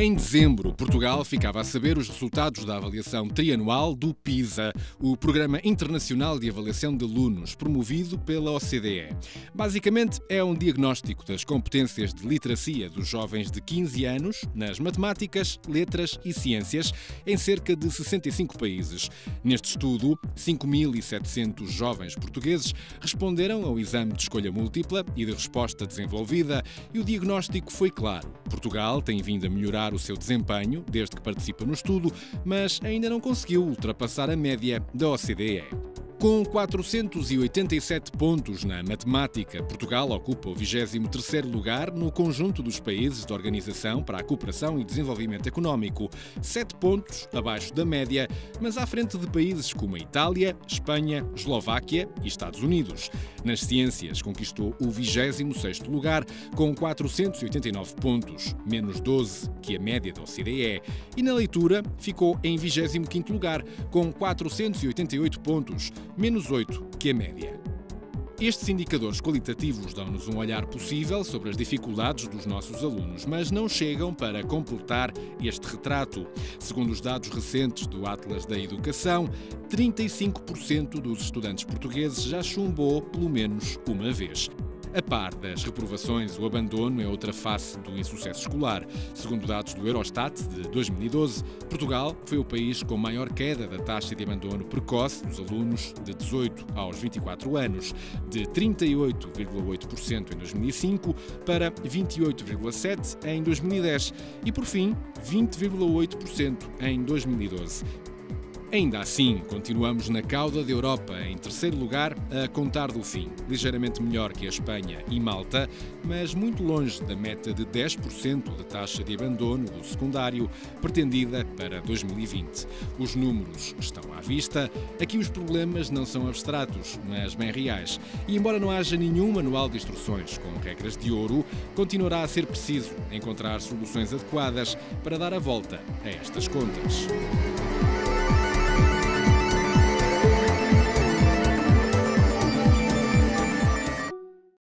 Em dezembro, Portugal ficava a saber os resultados da avaliação trianual do PISA, o Programa Internacional de Avaliação de Alunos, promovido pela OCDE. Basicamente, é um diagnóstico das competências de literacia dos jovens de 15 anos nas matemáticas, letras e ciências em cerca de 65 países. Neste estudo, 5.700 jovens portugueses responderam ao exame de escolha múltipla e de resposta desenvolvida, e o diagnóstico foi claro. Portugal tem vindo a melhorar melhorar o seu desempenho desde que participa no estudo, mas ainda não conseguiu ultrapassar a média da OCDE. Com 487 pontos na matemática, Portugal ocupa o 23º lugar no conjunto dos países da Organização para a Cooperação e Desenvolvimento Económico, 7 pontos abaixo da média, mas à frente de países como a Itália, Espanha, Eslováquia e Estados Unidos. Nas ciências, conquistou o 26º lugar com 489 pontos, menos 12 que a média da OCDE, e na leitura ficou em 25º lugar com 488 pontos, menos 8 que a média. Estes indicadores qualitativos dão-nos um olhar possível sobre as dificuldades dos nossos alunos, mas não chegam para completar este retrato. Segundo os dados recentes do Atlas da Educação, 35% dos estudantes portugueses já chumbou pelo menos uma vez. A par das reprovações, o abandono é outra face do insucesso escolar. Segundo dados do Eurostat de 2012, Portugal foi o país com maior queda da taxa de abandono precoce dos alunos de 18 aos 24 anos, de 38,8% em 2005 para 28,7% em 2010 e, por fim, 20,8% em 2012. Ainda assim, continuamos na cauda da Europa, em terceiro lugar, a contar do fim, ligeiramente melhor que a Espanha e Malta, mas muito longe da meta de 10% de taxa de abandono do secundário pretendida para 2020. Os números estão à vista, aqui os problemas não são abstratos, mas bem reais. E embora não haja nenhum manual de instruções com regras de ouro, continuará a ser preciso encontrar soluções adequadas para dar a volta a estas contas.